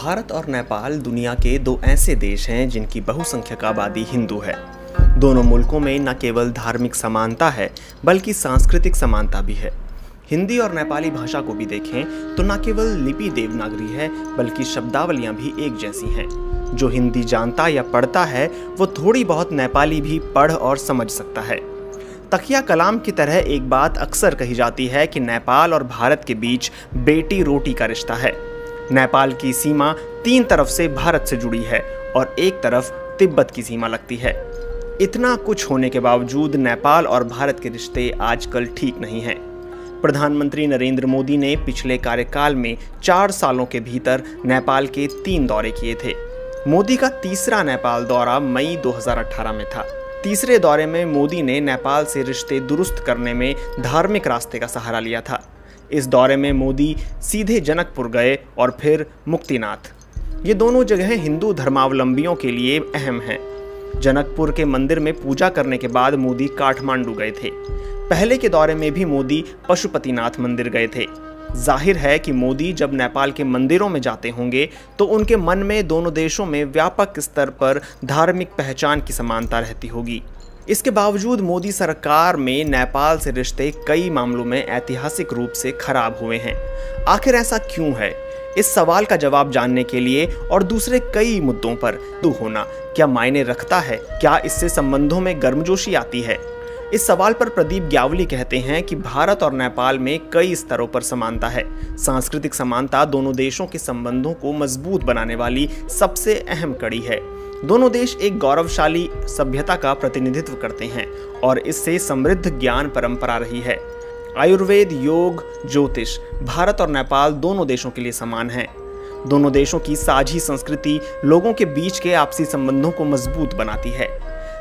भारत और नेपाल दुनिया के दो ऐसे देश हैं जिनकी बहुसंख्यक आबादी हिंदू है। दोनों मुल्कों में न केवल धार्मिक समानता है, बल्कि सांस्कृतिक समानता भी है। हिंदी और नेपाली भाषा को भी देखें तो न केवल लिपि देवनागरी है, बल्कि शब्दावलियाँ भी एक जैसी हैं। जो हिंदी जानता या पढ़ता है, वो थोड़ी बहुत नेपाली भी पढ़ और समझ सकता है। तकिया कलाम की तरह एक बात अक्सर कही जाती है कि नेपाल और भारत के बीच बेटी रोटी का रिश्ता है। नेपाल की सीमा तीन तरफ़ से भारत से जुड़ी है और एक तरफ़ तिब्बत की सीमा लगती है। इतना कुछ होने के बावजूद नेपाल और भारत के रिश्ते आजकल ठीक नहीं हैं। प्रधानमंत्री नरेंद्र मोदी ने पिछले कार्यकाल में चार सालों के भीतर नेपाल के तीन दौरे किए थे। मोदी का तीसरा नेपाल दौरा मई 2018 में था। तीसरे दौरे में मोदी ने नेपाल से रिश्ते दुरुस्त करने में धार्मिक रास्ते का सहारा लिया था। इस दौरे में मोदी सीधे जनकपुर गए और फिर मुक्तिनाथ। ये दोनों जगहें हिंदू धर्मावलंबियों के लिए अहम हैं। जनकपुर के मंदिर में पूजा करने के बाद मोदी काठमांडू गए थे। पहले के दौरे में भी मोदी पशुपतिनाथ मंदिर गए थे। ज़ाहिर है कि मोदी जब नेपाल के मंदिरों में जाते होंगे तो उनके मन में दोनों देशों में व्यापक स्तर पर धार्मिक पहचान की समानता रहती होगी। इसके बावजूद मोदी सरकार में नेपाल से रिश्ते कई मामलों में ऐतिहासिक रूप से खराब हुए हैं। आखिर ऐसा क्यों है? इस सवाल का जवाब जानने के लिए और दूसरे कई मुद्दों पर दू होना। क्या मायने रखता है? क्या इससे संबंधों में गर्मजोशी आती है? इस सवाल पर प्रदीप ग्यावली कहते हैं कि भारत और नेपाल में कई स्तरों पर समानता है। सांस्कृतिक समानता दोनों देशों के संबंधों को मज़बूत बनाने वाली सबसे अहम कड़ी है। दोनों देश एक गौरवशाली सभ्यता का प्रतिनिधित्व करते हैं और इससे समृद्ध ज्ञान परंपरा रही है। आयुर्वेद, योग, ज्योतिष, भारत और नेपाल दोनों देशों के लिए समान है। दोनों देशों की साझी संस्कृति लोगों के बीच के आपसी संबंधों को मज़बूत बनाती है।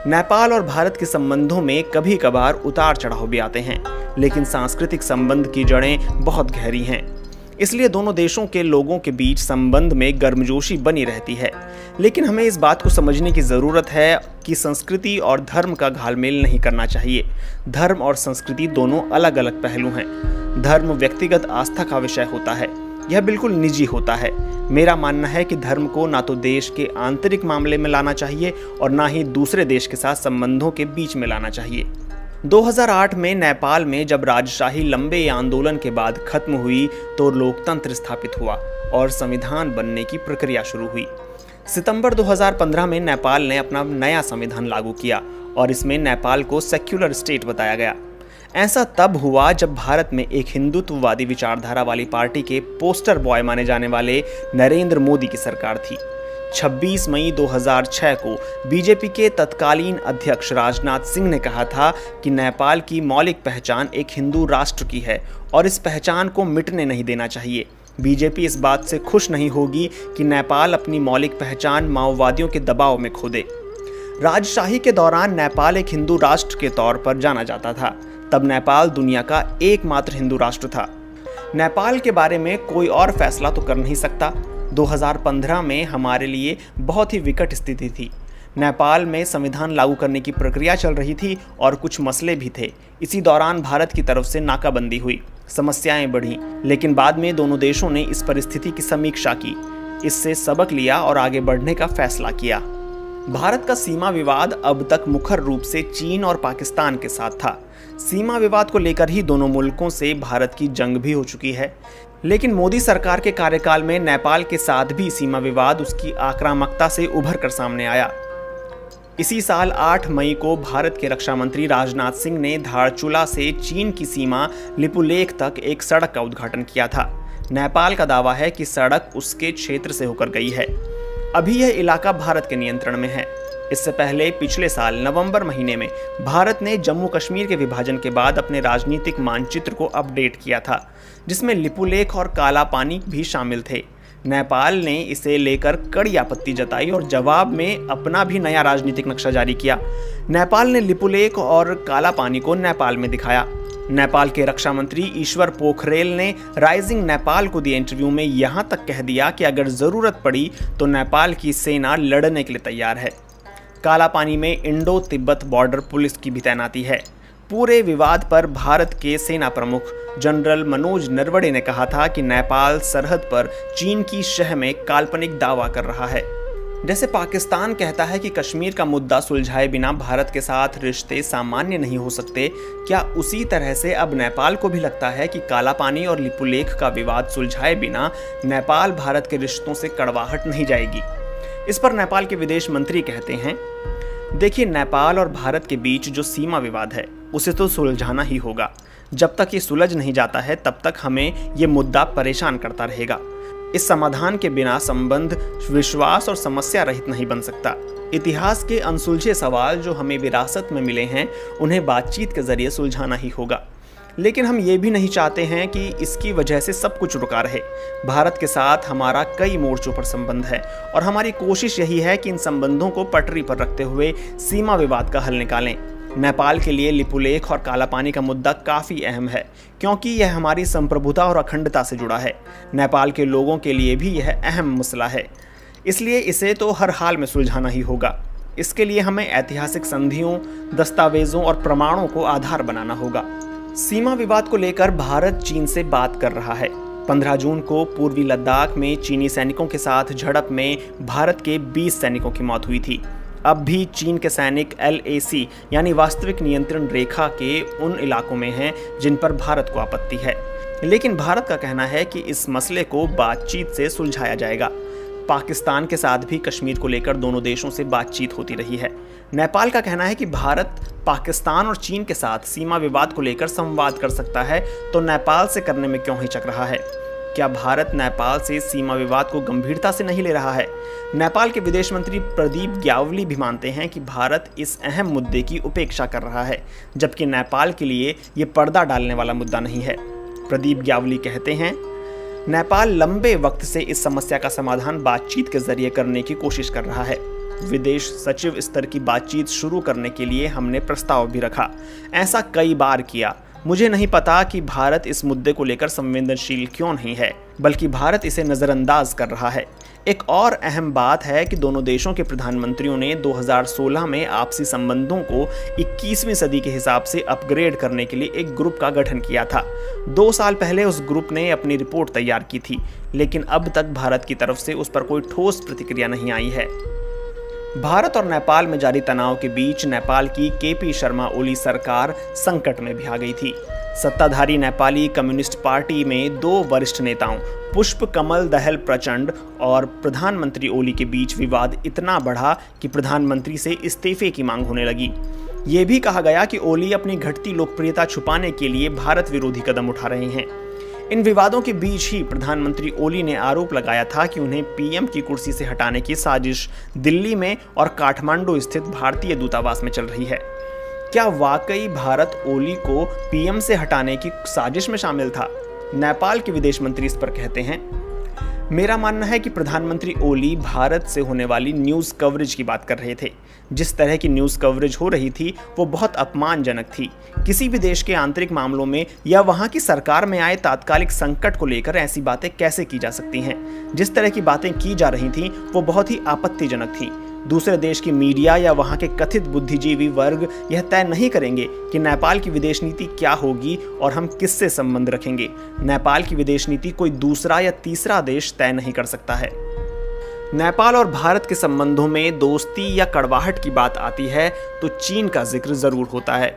नेपाल और भारत के संबंधों में कभी कभार उतार चढ़ाव भी आते हैं, लेकिन सांस्कृतिक संबंध की जड़ें बहुत गहरी हैं। इसलिए दोनों देशों के लोगों के बीच संबंध में गर्मजोशी बनी रहती है। लेकिन हमें इस बात को समझने की ज़रूरत है कि संस्कृति और धर्म का घालमेल नहीं करना चाहिए। धर्म और संस्कृति दोनों अलग अलग पहलू हैं। धर्म व्यक्तिगत आस्था का विषय होता है। यह बिल्कुल निजी होता है। मेरा मानना है कि धर्म को ना तो देश के आंतरिक मामले में लाना चाहिए और ना ही दूसरे देश के साथ संबंधों के बीच में लाना चाहिए। 2008 में नेपाल में जब राजशाही लंबे आंदोलन के बाद खत्म हुई तो लोकतंत्र स्थापित हुआ और संविधान बनने की प्रक्रिया शुरू हुई। सितंबर 2015 में नेपाल ने अपना नया संविधान लागू किया और इसमें नेपाल को सेक्युलर स्टेट बताया गया। ऐसा तब हुआ जब भारत में एक हिंदुत्ववादी विचारधारा वाली पार्टी के पोस्टर बॉय माने जाने वाले नरेंद्र मोदी की सरकार थी। 26 मई 2006 को बीजेपी के तत्कालीन अध्यक्ष राजनाथ सिंह ने कहा था कि नेपाल की मौलिक पहचान एक हिंदू राष्ट्र की है और इस पहचान को मिटने नहीं देना चाहिए। बीजेपी इस बात से खुश नहीं होगी कि नेपाल अपनी मौलिक पहचान माओवादियों के दबाव में खो दे राजशाही के दौरान नेपाल एक हिंदू राष्ट्र के तौर पर जाना जाता था। तब नेपाल दुनिया का एकमात्र हिंदू राष्ट्र था। नेपाल के बारे में कोई और फैसला तो कर नहीं सकता। 2015 में हमारे लिए बहुत ही विकट स्थिति थी। नेपाल में संविधान लागू करने की प्रक्रिया चल रही थी और कुछ मसले भी थे। इसी दौरान भारत की तरफ़ से नाकाबंदी हुई, समस्याएँ बढ़ीं, लेकिन बाद में दोनों देशों ने इस परिस्थिति की समीक्षा की। इससे सबक लिया और आगे बढ़ने का फैसला किया। भारत का सीमा विवाद अब तक मुखर रूप से चीन और पाकिस्तान के साथ था। सीमा विवाद को लेकर ही दोनों मुल्कों से भारत की जंग भी हो चुकी है। लेकिन मोदी सरकार के कार्यकाल में नेपाल के साथ भी सीमा विवाद उसकी आक्रामकता से उभर कर सामने आया। इसी साल 8 मई को भारत के रक्षा मंत्री राजनाथ सिंह ने धारचूला से चीन की सीमा लिपुलेख तक एक सड़क का उद्घाटन किया था। नेपाल का दावा है कि सड़क उसके क्षेत्र से होकर गई है। अभी यह इलाका भारत के नियंत्रण में है। इससे पहले पिछले साल नवंबर महीने में भारत ने जम्मू कश्मीर के विभाजन के बाद अपने राजनीतिक मानचित्र को अपडेट किया था, जिसमें लिपुलेख और काला पानी भी शामिल थे। नेपाल ने इसे लेकर कड़ी आपत्ति जताई और जवाब में अपना भी नया राजनीतिक नक्शा जारी किया। नेपाल ने लिपुलेख और काला पानी को नेपाल में दिखाया। नेपाल के रक्षा मंत्री ईश्वर पोखरेल ने राइजिंग नेपाल को दिए इंटरव्यू में यहाँ तक कह दिया कि अगर ज़रूरत पड़ी तो नेपाल की सेना लड़ने के लिए तैयार है। काला पानी में इंडो तिब्बत बॉर्डर पुलिस की भी तैनाती है। पूरे विवाद पर भारत के सेना प्रमुख जनरल मनोज नरवड़े ने कहा था कि नेपाल सरहद पर चीन की शह में काल्पनिक दावा कर रहा है। जैसे पाकिस्तान कहता है कि कश्मीर का मुद्दा सुलझाए बिना भारत के साथ रिश्ते सामान्य नहीं हो सकते, क्या उसी तरह से अब नेपाल को भी लगता है कि काला पानी और लिपुलेख का विवाद सुलझाए बिना नेपाल भारत के रिश्तों से कड़वाहट नहीं जाएगी? इस पर नेपाल के विदेश मंत्री कहते हैं, देखिए, नेपाल और भारत के बीच जो सीमा विवाद है, उसे तो सुलझाना ही होगा। जब तक ये सुलझ नहीं जाता है, तब तक हमें ये मुद्दा परेशान करता रहेगा। इस समाधान के बिना संबंध, विश्वास और समस्या रहित नहीं बन सकता। इतिहास के अनसुलझे सवाल जो हमें विरासत में मिले हैं, उन्हें बातचीत के ज़रिए सुलझाना ही होगा। लेकिन हम ये भी नहीं चाहते हैं कि इसकी वजह से सब कुछ रुका रहे। भारत के साथ हमारा कई मोर्चों पर संबंध है, और हमारी कोशिश यही है कि इन संबंधों को पटरी पर रखते हुए सीमा विवाद का हल निकालें। नेपाल के लिए लिपुलेख और काला पानी का मुद्दा काफ़ी अहम है, क्योंकि यह हमारी संप्रभुता और अखंडता से जुड़ा है। नेपाल के लोगों के लिए भी यह अहम मसला है। इसलिए इसे तो हर हाल में सुलझाना ही होगा। इसके लिए हमें ऐतिहासिक संधियों, दस्तावेजों और प्रमाणों को आधार बनाना होगा। सीमा विवाद को लेकर भारत चीन से बात कर रहा है। 15 जून को पूर्वी लद्दाख में चीनी सैनिकों के साथ झड़प में भारत के 20 सैनिकों की मौत हुई थी। अब भी चीन के सैनिक एलएसी, यानी वास्तविक नियंत्रण रेखा के उन इलाकों में हैं जिन पर भारत को आपत्ति है। लेकिन भारत का कहना है कि इस मसले को बातचीत से सुलझाया जाएगा। पाकिस्तान के साथ भी कश्मीर को लेकर दोनों देशों से बातचीत होती रही है। नेपाल का कहना है कि भारत पाकिस्तान और चीन के साथ सीमा विवाद को लेकर संवाद कर सकता है तो नेपाल से करने में क्यों हिचक रहा है? क्या भारत नेपाल से सीमा विवाद को गंभीरता से नहीं ले रहा है? नेपाल के विदेश मंत्री प्रदीप ग्यावली भी मानते हैं कि भारत इस अहम मुद्दे की उपेक्षा कर रहा है, जबकि नेपाल के लिए ये पर्दा डालने वाला मुद्दा नहीं है। प्रदीप ग्यावली कहते हैं, नेपाल लंबे वक्त से इस समस्या का समाधान बातचीत के ज़रिए करने की कोशिश कर रहा है। विदेश सचिव स्तर की बातचीत शुरू करने के लिए हमने प्रस्ताव भी रखा। ऐसा कई बार किया मुझे नहीं पता कि भारत इस मुद्दे को लेकर संवेदनशील क्यों नहीं है, बल्कि भारत इसे नज़रअंदाज कर रहा है। एक और अहम बात है कि दोनों देशों के प्रधानमंत्रियों ने 2016 में आपसी संबंधों को 21वीं सदी के हिसाब से अपग्रेड करने के लिए एक ग्रुप का गठन किया था। दो साल पहले उस ग्रुप ने अपनी रिपोर्ट तैयार की थी, लेकिन अब तक भारत की तरफ़ से उस पर कोई ठोस प्रतिक्रिया नहीं आई है। भारत और नेपाल में जारी तनाव के बीच नेपाल की केपी शर्मा ओली सरकार संकट में भी आ गई थी। सत्ताधारी नेपाली कम्युनिस्ट पार्टी में दो वरिष्ठ नेताओं, पुष्प कमल दहल प्रचंड और प्रधानमंत्री ओली के बीच विवाद इतना बढ़ा कि प्रधानमंत्री से इस्तीफे की मांग होने लगी। ये भी कहा गया कि ओली अपनी घटती लोकप्रियता छुपाने के लिए भारत विरोधी कदम उठा रहे हैं। इन विवादों के बीच ही प्रधानमंत्री ओली ने आरोप लगाया था कि उन्हें पीएम की कुर्सी से हटाने की साजिश दिल्ली में और काठमांडू स्थित भारतीय दूतावास में चल रही है। क्या वाकई भारत ओली को पीएम से हटाने की साजिश में शामिल था? नेपाल के विदेश मंत्री इस पर कहते हैं, मेरा मानना है कि प्रधानमंत्री ओली भारत से होने वाली न्यूज़ कवरेज की बात कर रहे थे। जिस तरह की न्यूज़ कवरेज हो रही थी, वो बहुत अपमानजनक थी। किसी भी देश के आंतरिक मामलों में या वहाँ की सरकार में आए तात्कालिक संकट को लेकर ऐसी बातें कैसे की जा सकती हैं? जिस तरह की बातें की जा रही थी, वो बहुत ही आपत्तिजनक थी। दूसरे देश की मीडिया या वहाँ के कथित बुद्धिजीवी वर्ग यह तय नहीं करेंगे कि नेपाल की विदेश नीति क्या होगी और हम किससे संबंध रखेंगे। नेपाल की विदेश नीति कोई दूसरा या तीसरा देश तय नहीं कर सकता है। नेपाल और भारत के संबंधों में दोस्ती या कड़वाहट की बात आती है तो चीन का ज़िक्र ज़रूर होता है।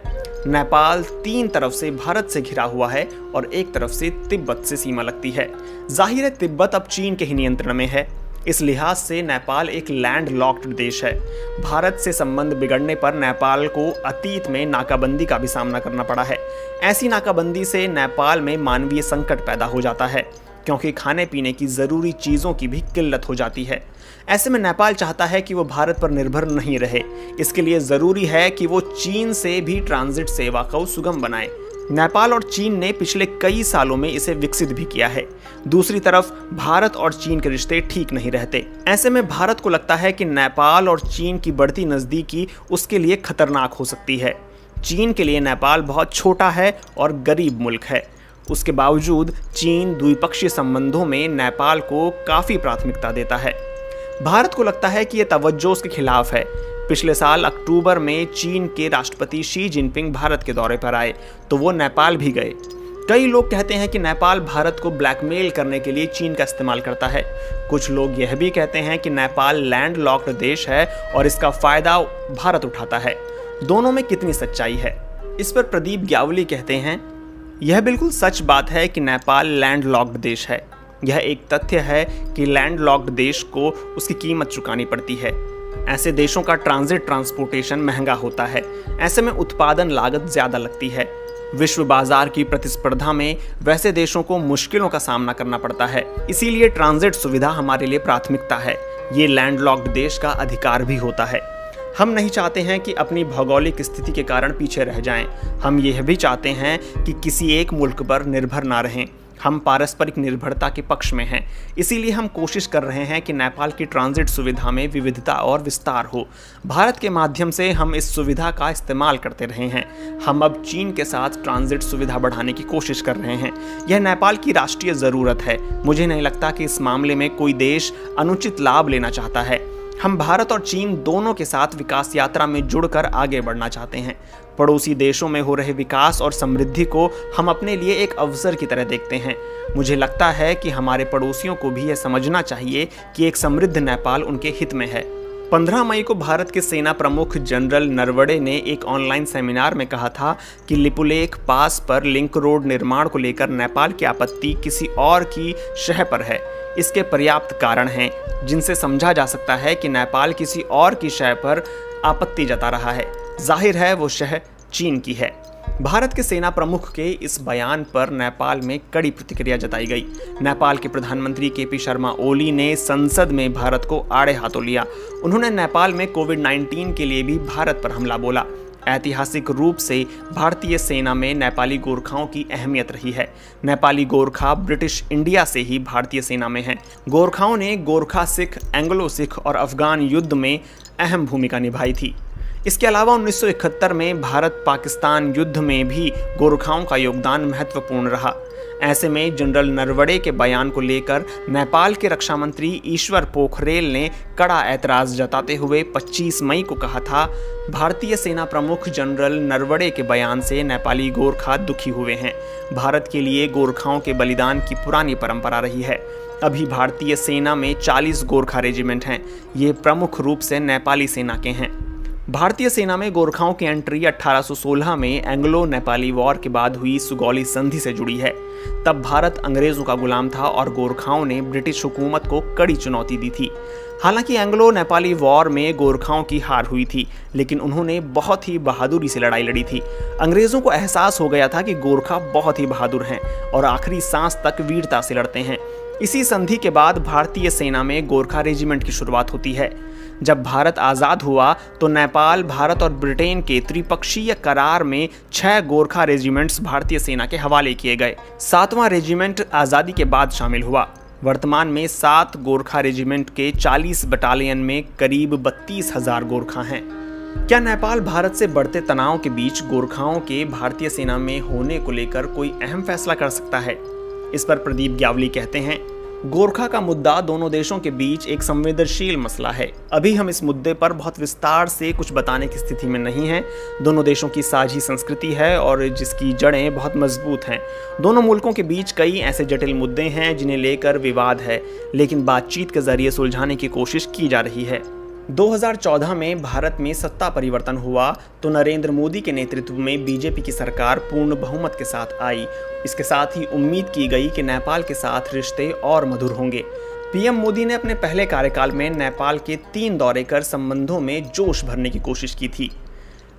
नेपाल तीन तरफ़ से भारत से घिरा हुआ है और एक तरफ़ से तिब्बत से सीमा लगती है। ज़ाहिर है, तिब्बत अब चीन के ही नियंत्रण में है। इस लिहाज से नेपाल एक लैंड लॉक्ड देश है। भारत से संबंध बिगड़ने पर नेपाल को अतीत में नाकाबंदी का भी सामना करना पड़ा है। ऐसी नाकाबंदी से नेपाल में मानवीय संकट पैदा हो जाता है। क्योंकि खाने पीने की ज़रूरी चीज़ों की भी किल्लत हो जाती है। ऐसे में नेपाल चाहता है कि वो भारत पर निर्भर नहीं रहे। इसके लिए ज़रूरी है कि वो चीन से भी ट्रांजिट सेवा को सुगम बनाए। नेपाल और चीन ने पिछले कई सालों में इसे विकसित भी किया है। दूसरी तरफ़, भारत और चीन के रिश्ते ठीक नहीं रहते। ऐसे में भारत को लगता है कि नेपाल और चीन की बढ़ती नज़दीकी उसके लिए खतरनाक हो सकती है। चीन के लिए नेपाल बहुत छोटा है और गरीब मुल्क है। उसके बावजूद चीन द्विपक्षीय संबंधों में नेपाल को काफ़ी प्राथमिकता देता है। भारत को लगता है कि यह तवज्जो उसके खिलाफ है। पिछले साल अक्टूबर में चीन के राष्ट्रपति शी जिनपिंग भारत के दौरे पर आए तो वो नेपाल भी गए। कई लोग कहते हैं कि नेपाल भारत को ब्लैकमेल करने के लिए चीन का इस्तेमाल करता है। कुछ लोग यह भी कहते हैं कि नेपाल लैंड लॉक्ड देश है और इसका फ़ायदा भारत उठाता है। दोनों में कितनी सच्चाई है? इस पर प्रदीप ग्यावली कहते हैं यह बिल्कुल सच बात है कि नेपाल लैंड लॉक्ड देश है। यह एक तथ्य है कि लैंड लॉक्ड देश को उसकी कीमत चुकानी पड़ती है। ऐसे देशों का ट्रांजिट ट्रांसपोर्टेशन महँगा होता है। ऐसे में उत्पादन लागत ज़्यादा लगती है। विश्व बाज़ार की प्रतिस्पर्धा में वैसे देशों को मुश्किलों का सामना करना पड़ता है। इसीलिए ट्रांजिट सुविधा हमारे लिए प्राथमिकता है। ये लैंड लॉक्ड देश का अधिकार भी होता है। हम नहीं चाहते हैं कि अपनी भौगोलिक स्थिति के कारण पीछे रह जाएँ। हम यह भी चाहते हैं कि किसी एक मुल्क पर निर्भर ना रहें। हम पारस्परिक निर्भरता के पक्ष में हैं। इसीलिए हम कोशिश कर रहे हैं कि नेपाल की ट्रांजिट सुविधा में विविधता और विस्तार हो। भारत के माध्यम से हम इस सुविधा का इस्तेमाल करते रहे हैं। हम अब चीन के साथ ट्रांजिट सुविधा बढ़ाने की कोशिश कर रहे हैं। यह नेपाल की राष्ट्रीय ज़रूरत है। मुझे नहीं लगता कि इस मामले में कोई देश अनुचित लाभ लेना चाहता है। हम भारत और चीन दोनों के साथ विकास यात्रा में जुड़कर आगे बढ़ना चाहते हैं। पड़ोसी देशों में हो रहे विकास और समृद्धि को हम अपने लिए एक अवसर की तरह देखते हैं। मुझे लगता है कि हमारे पड़ोसियों को भी यह समझना चाहिए कि एक समृद्ध नेपाल उनके हित में है। 15 मई को भारत के सेना प्रमुख जनरल नरवड़े ने एक ऑनलाइन सेमिनार में कहा था कि लिपुलेख पास पर लिंक रोड निर्माण को लेकर नेपाल की आपत्ति किसी और की शह पर है। इसके पर्याप्त कारण हैं, जिनसे समझा जा सकता है कि नेपाल किसी और की शह पर आपत्ति जता रहा है। ज़ाहिर है, वो शह चीन की है। भारत के सेना प्रमुख के इस बयान पर नेपाल में कड़ी प्रतिक्रिया जताई गई। नेपाल के प्रधानमंत्री के पी शर्मा ओली ने संसद में भारत को आड़े हाथों लिया। उन्होंने नेपाल में कोविड 19 के लिए भी भारत पर हमला बोला। ऐतिहासिक रूप से भारतीय सेना में नेपाली गोरखाओं की अहमियत रही है। नेपाली गोरखा ब्रिटिश इंडिया से ही भारतीय सेना में हैं। गोरखाओं ने गोरखा सिख, एंग्लो सिख और अफगान युद्ध में अहम भूमिका निभाई थी। इसके अलावा 1971 में भारत पाकिस्तान युद्ध में भी गोरखाओं का योगदान महत्वपूर्ण रहा। ऐसे में जनरल नरवड़े के बयान को लेकर नेपाल के रक्षा मंत्री ईश्वर पोखरेल ने कड़ा ऐतराज जताते हुए 25 मई को कहा था भारतीय सेना प्रमुख जनरल नरवड़े के बयान से नेपाली गोरखा दुखी हुए हैं। भारत के लिए गोरखाओं के बलिदान की पुरानी परंपरा रही है। अभी भारतीय सेना में 40 गोरखा रेजिमेंट हैं। ये प्रमुख रूप से नेपाली सेना के हैं। भारतीय सेना में गोरखाओं की एंट्री 1816 में एंग्लो नेपाली वॉर के बाद हुई सुगौली संधि से जुड़ी है। तब भारत अंग्रेज़ों का गुलाम था और गोरखाओं ने ब्रिटिश हुकूमत को कड़ी चुनौती दी थी। हालाँकि एंग्लो नेपाली वॉर में गोरखाओं की हार हुई थी, लेकिन उन्होंने बहुत ही बहादुरी से लड़ाई लड़ी थी। अंग्रेज़ों को एहसास हो गया था कि गोरखा बहुत ही बहादुर हैं और आखिरी सांस तक वीरता से लड़ते हैं। इसी संधि के बाद भारतीय सेना में गोरखा रेजिमेंट की शुरुआत होती है। जब भारत आज़ाद हुआ तो नेपाल, भारत और ब्रिटेन के त्रिपक्षीय करार में छह गोरखा रेजिमेंट्स भारतीय सेना के हवाले किए गए। सातवां रेजिमेंट आज़ादी के बाद शामिल हुआ। वर्तमान में सात गोरखा रेजिमेंट के 40 बटालियन में करीब बत्तीस हज़ार गोरखा हैं। क्या नेपाल, भारत से बढ़ते तनाव के बीच गोरखाओं के भारतीय सेना में होने को लेकर कोई अहम फैसला कर सकता है? इस पर प्रदीप ग्यावली कहते हैं, गोरखा का मुद्दा दोनों देशों के बीच एक संवेदनशील मसला है। अभी हम इस मुद्दे पर बहुत विस्तार से कुछ बताने की स्थिति में नहीं हैं। दोनों देशों की साझी संस्कृति है और जिसकी जड़ें बहुत मज़बूत हैं। दोनों मुल्कों के बीच कई ऐसे जटिल मुद्दे हैं जिन्हें लेकर विवाद है, लेकिन बातचीत के ज़रिए सुलझाने की कोशिश की जा रही है। 2014 में भारत में सत्ता परिवर्तन हुआ तो नरेंद्र मोदी के नेतृत्व में बीजेपी की सरकार पूर्ण बहुमत के साथ आई। इसके साथ ही उम्मीद की गई कि नेपाल के साथ रिश्ते और मधुर होंगे। पीएम मोदी ने अपने पहले कार्यकाल में नेपाल के तीन दौरे कर संबंधों में जोश भरने की कोशिश की थी।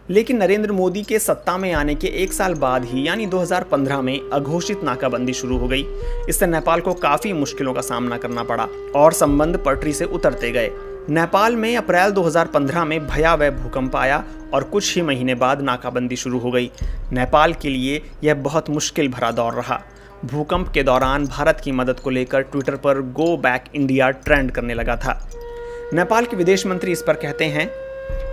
लेकिन नरेंद्र मोदी के सत्ता में आने के एक साल बाद ही, यानी 2015 में, अघोषित नाकाबंदी शुरू हो गई। इससे नेपाल को काफ़ी मुश्किलों का सामना करना पड़ा और संबंध पटरी से उतरते गए। नेपाल में अप्रैल 2015 में भयावह भूकंप आया और कुछ ही महीने बाद नाकाबंदी शुरू हो गई। नेपाल के लिए यह बहुत मुश्किल भरा दौर रहा। भूकंप के दौरान भारत की मदद को लेकर ट्विटर पर गो बैक इंडिया ट्रेंड करने लगा था। नेपाल के विदेश मंत्री इस पर कहते हैं,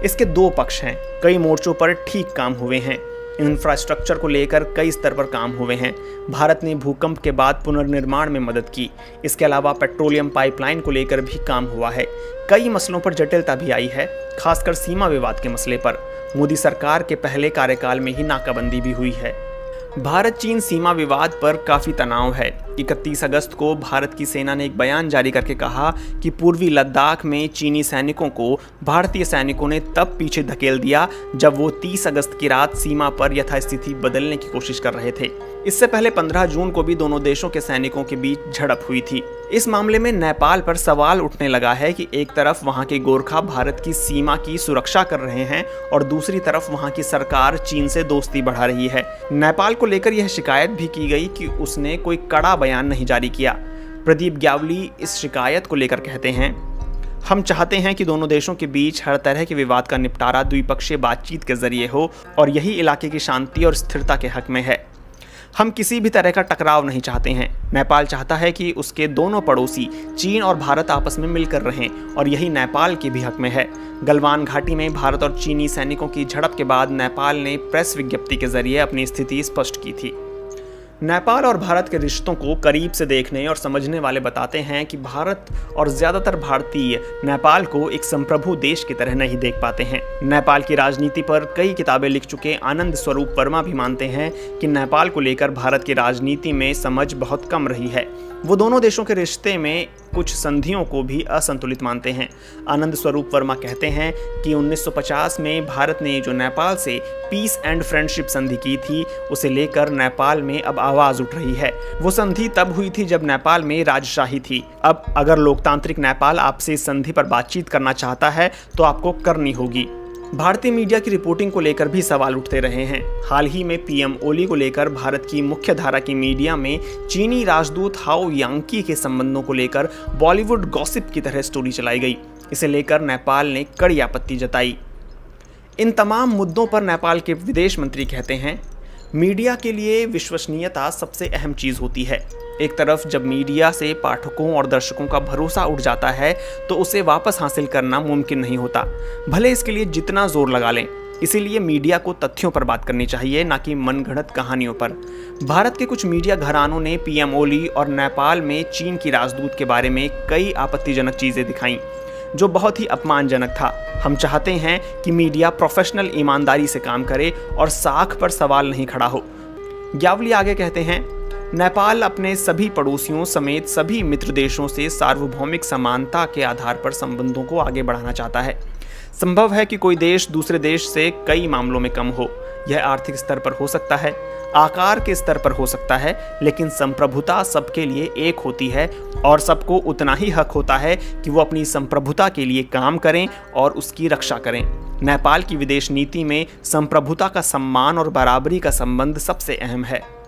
इसके दो पक्ष हैं, कई मोर्चों पर ठीक काम हुए हैं। इंफ्रास्ट्रक्चर को लेकर कई स्तर पर काम हुए हैं। भारत ने भूकंप के बाद पुनर्निर्माण में मदद की। इसके अलावा पेट्रोलियम पाइपलाइन को लेकर भी काम हुआ है। कई मसलों पर जटिलता भी आई है, खासकर सीमा विवाद के मसले पर। मोदी सरकार के पहले कार्यकाल में ही नाकाबंदी भी हुई है। भारत चीन सीमा विवाद पर काफ़ी तनाव है। 31 अगस्त को भारत की सेना ने एक बयान जारी करके कहा कि पूर्वी लद्दाख में चीनी सैनिकों को भारतीय सैनिकों ने तब पीछे धकेल दिया जब वो 30 अगस्त की रात सीमा पर यथास्थिति बदलने की कोशिश कर रहे थे। इससे पहले 15 जून को भी दोनों देशों के सैनिकों के बीच झड़प हुई थी। इस मामले में नेपाल पर सवाल उठने लगा है कि एक तरफ़ वहाँ के गोरखा भारत की सीमा की सुरक्षा कर रहे हैं और दूसरी तरफ़ वहाँ की सरकार चीन से दोस्ती बढ़ा रही है। नेपाल को लेकर यह शिकायत भी की गई कि उसने कोई कड़ा बयान नहीं जारी किया। प्रदीप ग्यावली इस शिकायत को लेकर कहते हैं, हम चाहते हैं कि दोनों देशों के बीच हर तरह के विवाद का निपटारा द्विपक्षीय बातचीत के ज़रिए हो और यही इलाके की शांति और स्थिरता के हक में है। हम किसी भी तरह का टकराव नहीं चाहते हैं। नेपाल चाहता है कि उसके दोनों पड़ोसी चीन और भारत आपस में मिलकर रहें, और यही नेपाल के भी हक में है। गलवान घाटी में भारत और चीनी सैनिकों की झड़प के बाद नेपाल ने प्रेस विज्ञप्ति के ज़रिए अपनी स्थिति स्पष्ट की थी। नेपाल और भारत के रिश्तों को करीब से देखने और समझने वाले बताते हैं कि भारत और ज़्यादातर भारतीय नेपाल को एक संप्रभु देश की तरह नहीं देख पाते हैं। नेपाल की राजनीति पर कई किताबें लिख चुके आनंद स्वरूप वर्मा भी मानते हैं कि नेपाल को लेकर भारत की राजनीति में समझ बहुत कम रही है। वो दोनों देशों के रिश्ते में कुछ संधियों को भी असंतुलित मानते हैं। आनंद स्वरूप वर्मा कहते हैं कि 1950 में भारत ने जो नेपाल से पीस एंड फ्रेंडशिप संधि की थी, उसे लेकर नेपाल में अब आवाज़ उठ रही है। वो संधि तब हुई थी जब नेपाल में राजशाही थी। अब अगर लोकतांत्रिक नेपाल आपसे इस संधि पर बातचीत करना चाहता है तो आपको करनी होगी। भारतीय मीडिया की रिपोर्टिंग को लेकर भी सवाल उठते रहे हैं। हाल ही में पीएम ओली को लेकर भारत की मुख्य धारा की मीडिया में चीनी राजदूत हाओ यांकी के संबंधों को लेकर बॉलीवुड गॉसिप की तरह स्टोरी चलाई गई। इसे लेकर नेपाल ने कड़ी आपत्ति जताई। इन तमाम मुद्दों पर नेपाल के विदेश मंत्री कहते हैं, मीडिया के लिए विश्वसनीयता सबसे अहम चीज़ होती है। एक तरफ़ जब मीडिया से पाठकों और दर्शकों का भरोसा उठ जाता है तो उसे वापस हासिल करना मुमकिन नहीं होता। भले इसके लिए जितना ज़ोर लगा लें, इसीलिए मीडिया को तथ्यों पर बात करनी चाहिए, ना कि मनगढ़ंत कहानियों पर। भारत के कुछ मीडिया घरानों ने पीएम ओली और नेपाल में चीन की राजदूत के बारे में कई आपत्तिजनक चीज़ें दिखाई, जो बहुत ही अपमानजनक था। हम चाहते हैं कि मीडिया प्रोफेशनल ईमानदारी से काम करे और साख पर सवाल नहीं खड़ा हो। ग्यावली आगे कहते हैं नेपाल अपने सभी पड़ोसियों समेत सभी मित्र देशों से सार्वभौमिक समानता के आधार पर संबंधों को आगे बढ़ाना चाहता है। संभव है कि कोई देश दूसरे देश से कई मामलों में कम हो। यह आर्थिक स्तर पर हो सकता है, आकार के स्तर पर हो सकता है, लेकिन संप्रभुता सबके लिए एक होती है और सबको उतना ही हक होता है कि वो अपनी संप्रभुता के लिए काम करें और उसकी रक्षा करें। नेपाल की विदेश नीति में संप्रभुता का सम्मान और बराबरी का संबंध सबसे अहम है।